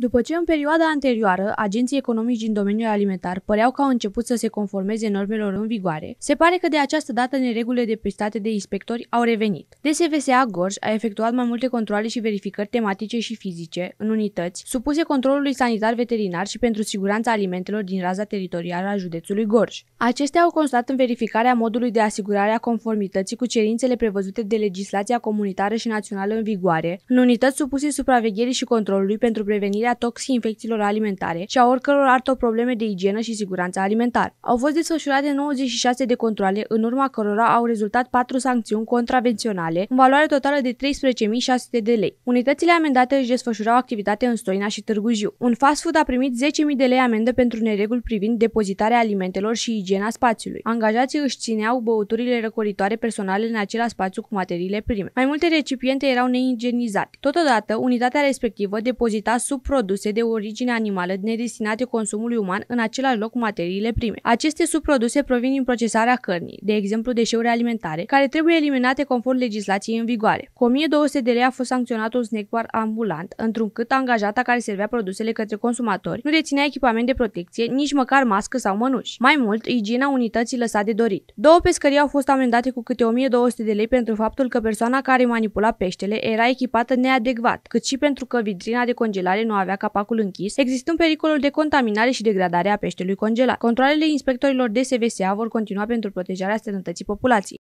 După ce în perioada anterioară agenții economici din domeniul alimentar păreau că au început să se conformeze normelor în vigoare, se pare că de această dată neregulile depistate de inspectori au revenit. DSVSA Gorj a efectuat mai multe controle și verificări tematice și fizice în unități supuse controlului sanitar veterinar și pentru siguranța alimentelor din raza teritorială a județului Gorj. Acestea au constat în verificarea modului de asigurare a conformității cu cerințele prevăzute de legislația comunitară și națională în vigoare, în unități supuse supravegherii și controlului pentru prevenirea prevenirea toxii-infecțiilor alimentare și a oricăror altor probleme de igienă și siguranță alimentară. Au fost desfășurate 96 de controle, în urma cărora au rezultat 4 sancțiuni contravenționale, în valoare totală de 13.600 de lei. Unitățile amendate își desfășurau activitate în Stoina și Târgu Jiu. Un fast food a primit 10.000 de lei amendă pentru nereguli privind depozitarea alimentelor și igiena spațiului. Angajații își țineau băuturile răcoritoare personale în același spațiu cu materiile prime. Mai multe recipiente erau neigienizate. Totodată, unitatea respectivă depozita sub produse de origine animală nedestinate consumului uman în același loc cu materiile prime. Aceste subproduse provin din procesarea cărnii, de exemplu deșeuri alimentare, care trebuie eliminate conform legislației în vigoare. Cu 1200 de lei a fost sancționat un snack bar ambulant, întrucât angajata care servea produsele către consumatori nu deținea echipament de protecție, nici măcar mască sau mănuși. Mai mult, igiena unității lăsa de dorit. Două pescării au fost amendate cu câte 1200 de lei pentru faptul că persoana care manipula peștele era echipată neadecvat, cât și pentru că vitrina de congelare nu avea capacul închis, există un pericolul de contaminare și degradare a peștelui congelat. Controlele inspectorilor de SVSA vor continua pentru protejarea sănătății populației.